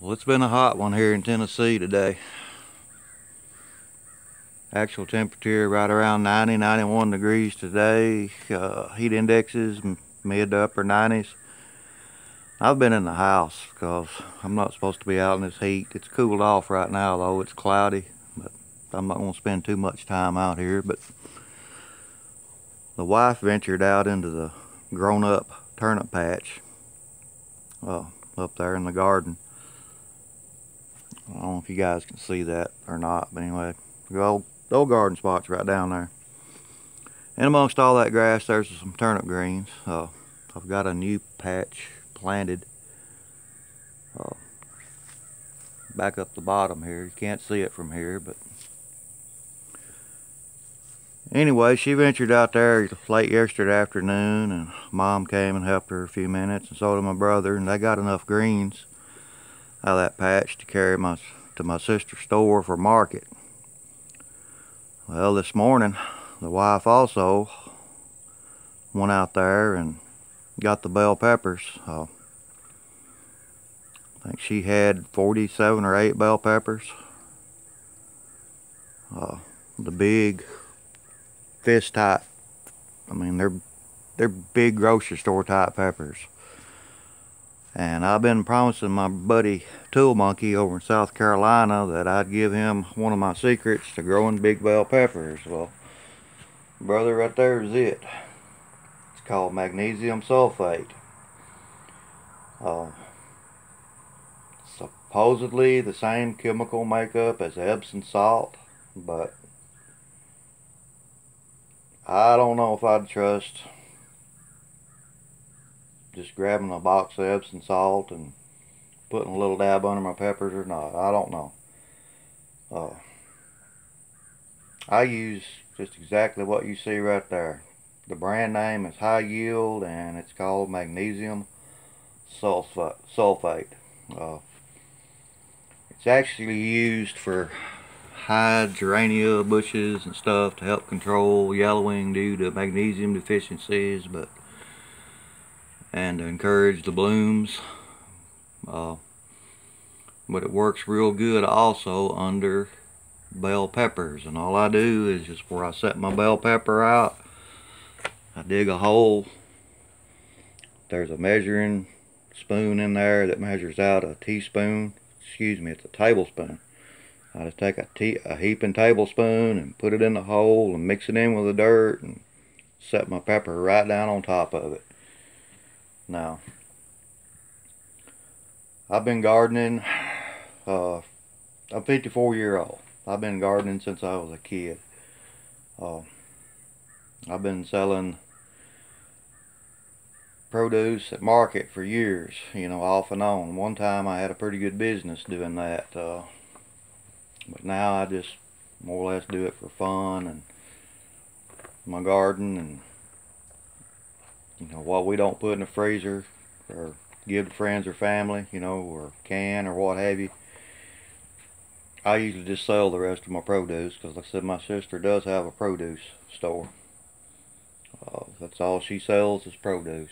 Well, it's been a hot one here in Tennessee today. Actual temperature right around 90, 91 degrees today. Uh, heat indexes mid to upper 90s. I've been in the house because I'm not supposed to be out in this heat. It's cooled off right now though. It's cloudy, but I'm not going to spend too much time out here. But the wife ventured out into the grown-up turnip patch uh, up there in the garden. I don't know if you guys can see that or not, but anyway, the old, the old garden spot's right down there. And amongst all that grass, there's some turnip greens. Uh, I've got a new patch planted uh, back up the bottom here. You can't see it from here, but anyway, she ventured out there late yesterday afternoon, and mom came and helped her a few minutes, and so did my brother, and they got enough greens out of that patch to carry my to my sister's store for market. Well, this morning, the wife also went out there and got the bell peppers. Uh, I think she had 47 or 8 bell peppers. Uh, the big fist type. I mean, they're they're big grocery store type peppers. And I've been promising my buddy Tool Monkey over in South Carolina that I'd give him one of my secrets to growing big bell peppers. Well, brother, right there is it. It's called magnesium sulfate. Uh, supposedly the same chemical makeup as Epsom salt, but I don't know if I'd trust just grabbing a box of Epsom salt and putting a little dab under my peppers or not. I don't know. Uh, I use just exactly what you see right there. The brand name is High Yield and it's called magnesium sulfate. Uh, it's actually used for hydrangea bushes and stuff to help control yellowing due to magnesium deficiencies, but and to encourage the blooms. Uh, but it works real good also under bell peppers. And all I do is just where I set my bell pepper out, I dig a hole. There's a measuring spoon in there that measures out a teaspoon. Excuse me, it's a tablespoon. I just take a, tea, a heaping tablespoon and put it in the hole and mix it in with the dirt and set my pepper right down on top of it. Now, I've been gardening, uh, I'm 54 year old. I've been gardening since I was a kid. Uh, I've been selling produce at market for years, you know, off and on. One time I had a pretty good business doing that. Uh, but now I just more or less do it for fun and my garden and you know what we don't put in the freezer or give to friends or family you know or can or what have you. I usually just sell the rest of my produce because like I said my sister does have a produce store. Uh, that's all she sells is produce.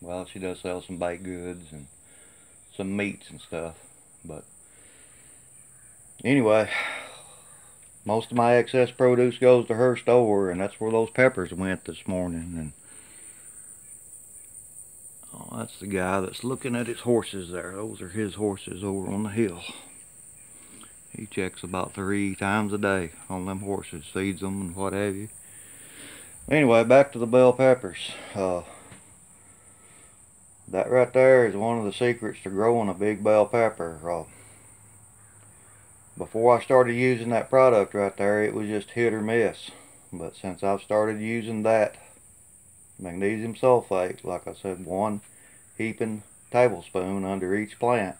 Well she does sell some baked goods and some meats and stuff but anyway most of my excess produce goes to her store and that's where those peppers went this morning and oh, that's the guy that's looking at his horses there. Those are his horses over on the hill. He checks about three times a day on them horses feeds them and what have you. Anyway back to the bell peppers. Uh, that right there is one of the secrets to growing a big bell pepper uh, before I started using that product right there, it was just hit or miss. But since I've started using that magnesium sulfate, like I said, one heaping tablespoon under each plant,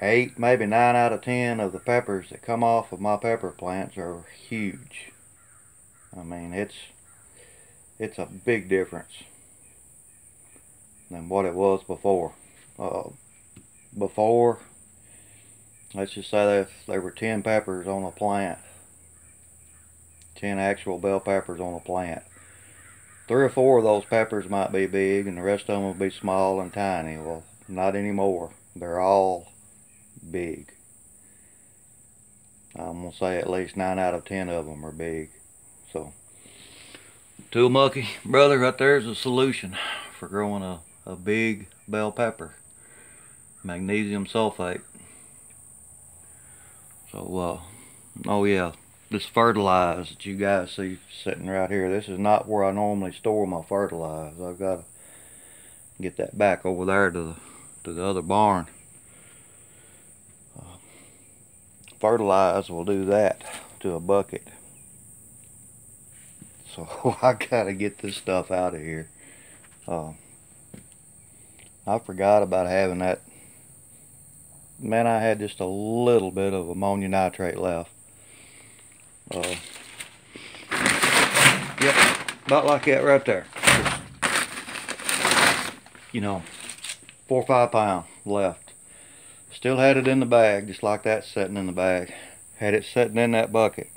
eight, maybe nine out of ten of the peppers that come off of my pepper plants are huge. I mean, it's it's a big difference than what it was before. Uh, before, let's just say that there were 10 peppers on a plant, 10 actual bell peppers on a plant, three or four of those peppers might be big and the rest of them will be small and tiny. Well, not anymore. They're all big. I'm going to say at least 9 out of 10 of them are big. So, Tool Monkey, brother, right there's a solution for growing a, a big bell pepper. Magnesium sulfate. So, uh, oh yeah, this fertilizer that you guys see sitting right here, this is not where I normally store my fertilizer. I've got to get that back over there to the, to the other barn. Uh, fertilizer will do that to a bucket. So I gotta get this stuff out of here. Uh, I forgot about having that. Man, I had just a little bit of ammonia nitrate left. Uh, yep, about like that right there. You know, four or five pounds left. Still had it in the bag, just like that sitting in the bag. Had it sitting in that bucket.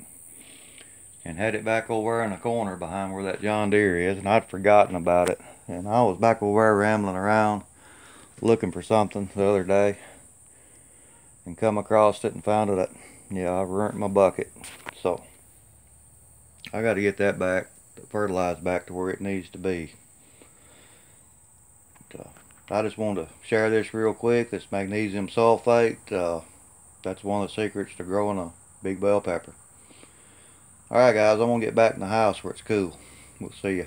And had it back over in the corner behind where that John Deere is. And I'd forgotten about it. And I was back over there rambling around looking for something the other day. And come across it and found it. Yeah, I've burnt my bucket. So, I got to get that back, fertilized back to where it needs to be. But, uh, I just wanted to share this real quick. This magnesium sulfate, uh, that's one of the secrets to growing a big bell pepper. Alright guys, I'm to get back in the house where it's cool. We'll see you.